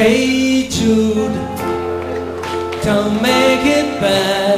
Hey Jude, don't make it bad.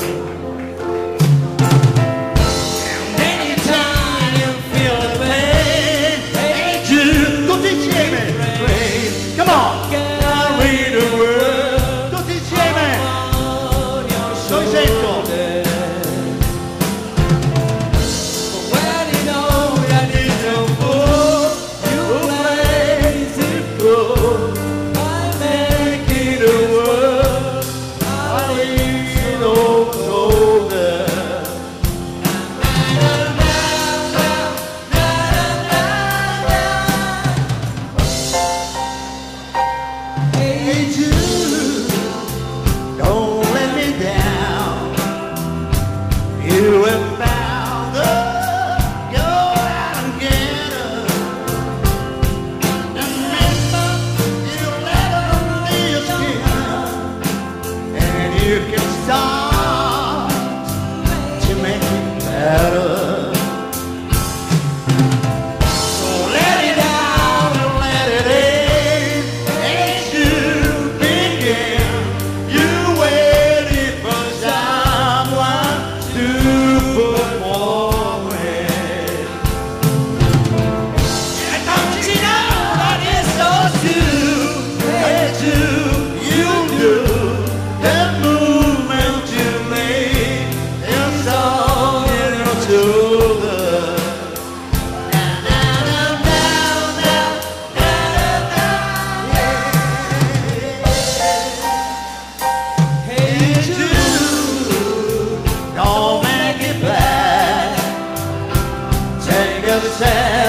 you and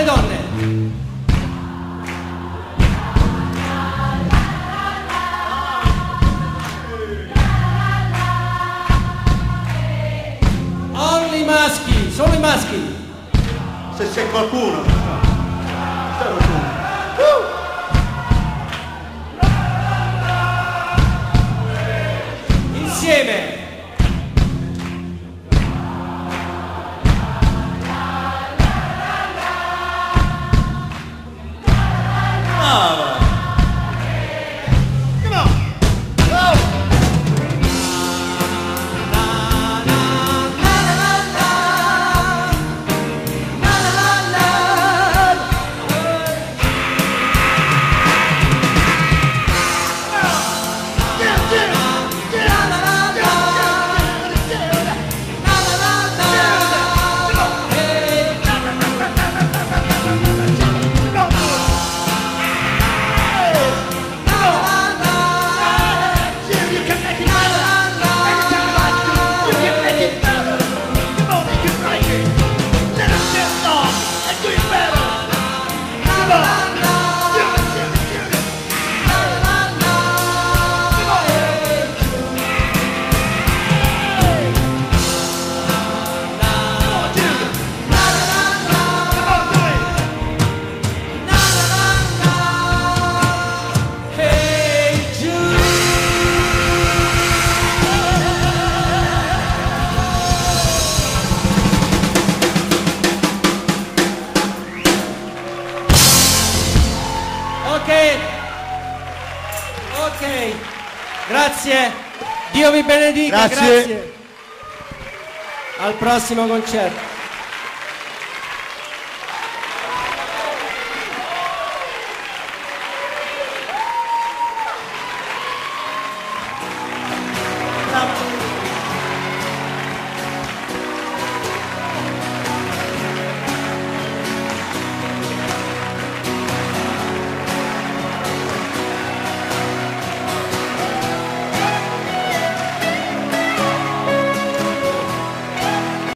le donne! Only i maschi, solo i maschi! Se c'è qualcuno! Uh! insieme Ok. Ok. Grazie. Dio vi benedica, Grazie. grazie. Al prossimo concerto.